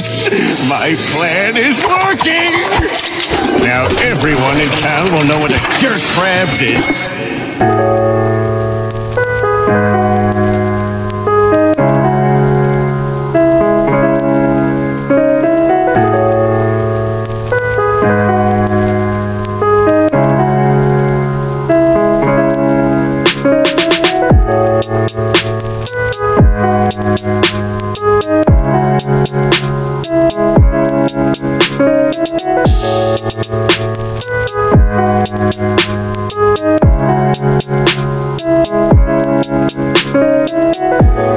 Yes! My plan is working! Now everyone in town will know what a jerk Krabs is.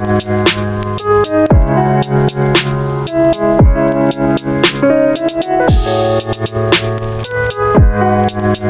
Thank you.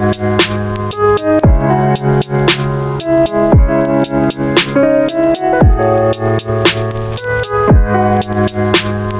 Thank you.